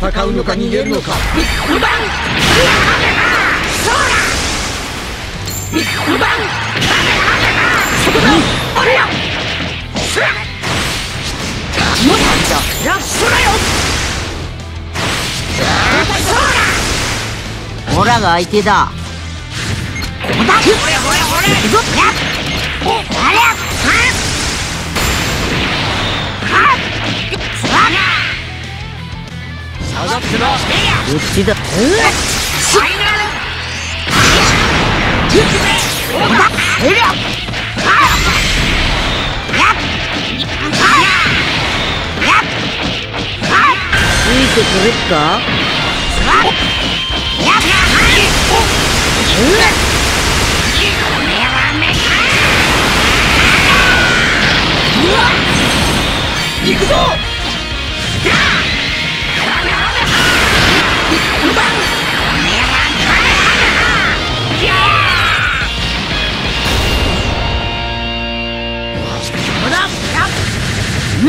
戦うのか逃げるのか。ビッグバンそうだビッグバンそこだ俺よそらもっとラッシュだよオラが相手だここだほれほれほれ行くぞやっ下がってなどっちだファイナルここだえりゃはっやっはっやっはっついてくれっかやっはいおうわこん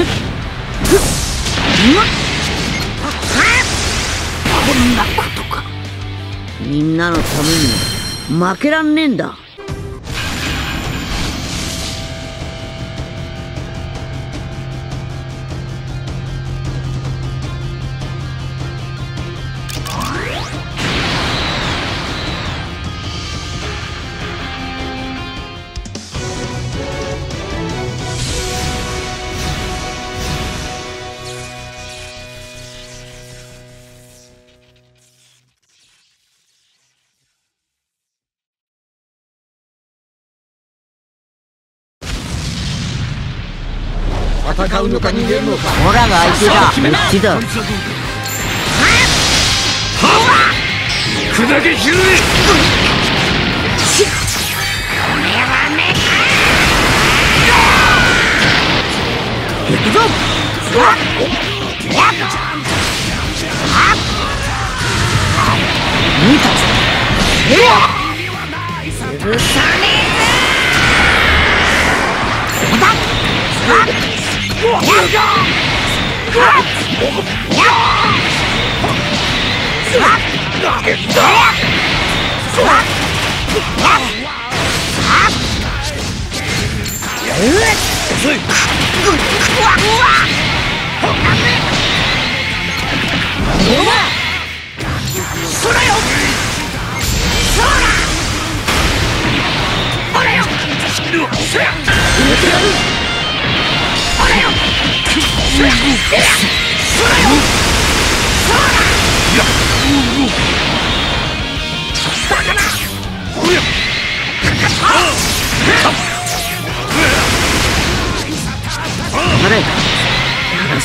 なことか。みんなのために負けらんねえんだ。戦うのか逃げるのか。オラが相手だ。どっちだ。砕け散るこれはめか行くぞ。わっやっはっ見たぞ。許さねえぞこ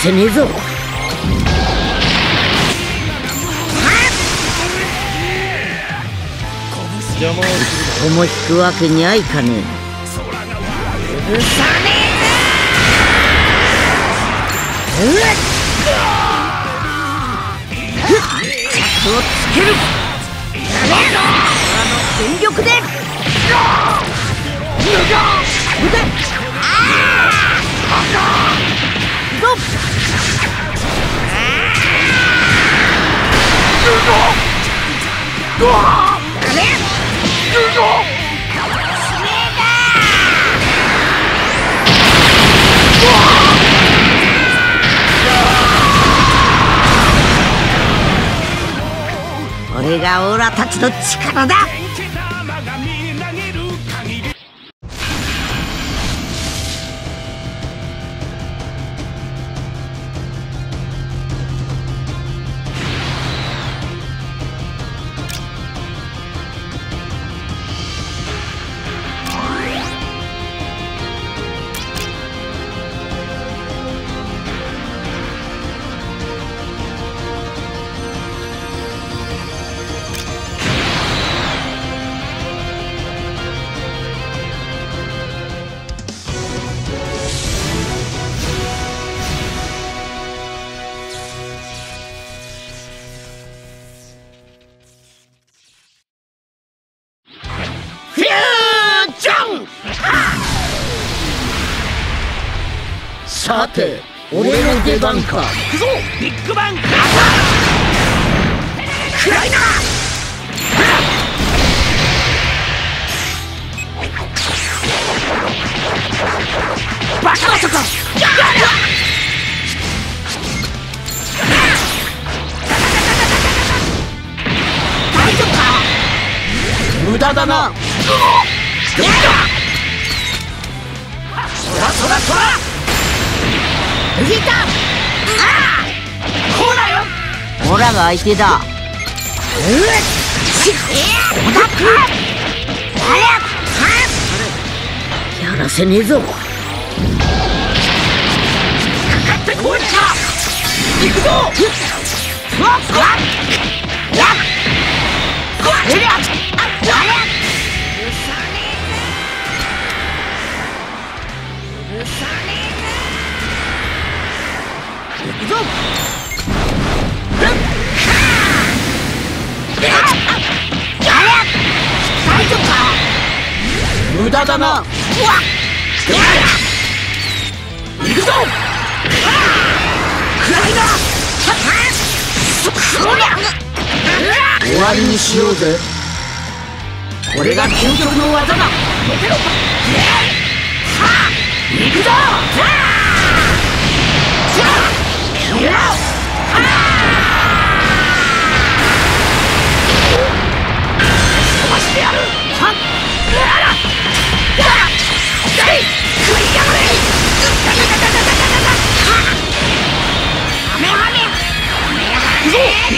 せねえぞ。邪魔をすここも引くわけにはいかねるうさねえぞうっ。着をつけるやめろえ全力でこれがオーラたちの力だ。さて俺の出番か。行くぞ。ビッグバン。ガタ暗いな。バカ男や大丈夫か。無駄だな。やそらそらそら引いた。ああ。こうだよ。オラが相手だ。やらせねえぞ。かかってこいか。行くぞ。ふわふわやっ。これり無駄だな。うわっ行くぞ。暗いな。そりゃ終わりにしようぜ。これが究極の技だ。はあ行くぞ。ビ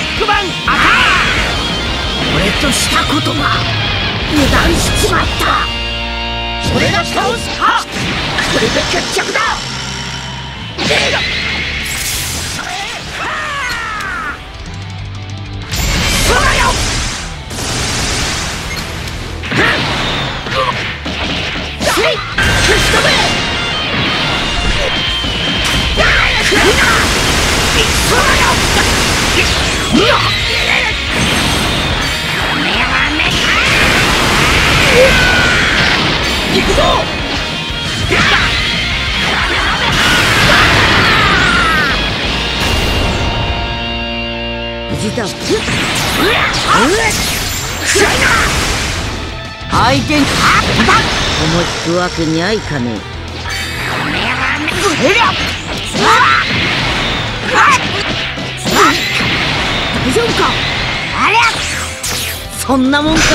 ッグバンアタック俺としたことが油断しちまっ！た俺が倒すはこれで決着だ相手にあっ思い引くわけにはいかねえそんなもんか。こ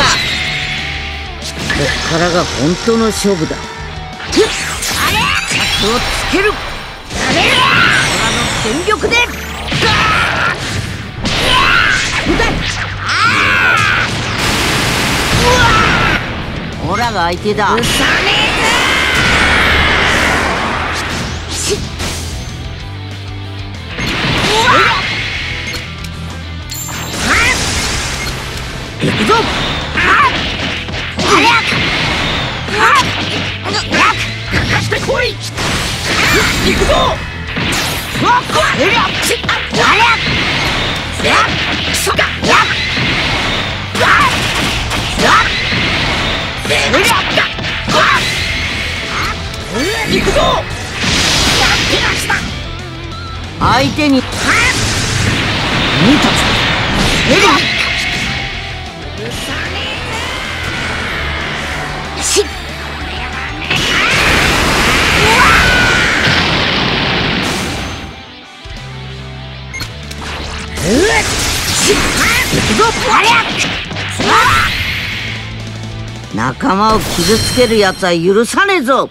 っからが本当の勝負だ。あれをつける。あれ全力で。オラが相手だ。うさねいくぞ。わっありゃしありゃやってました相手に仲間を傷つける奴は許さねえぞ。